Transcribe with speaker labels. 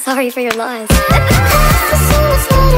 Speaker 1: sorry for your loss.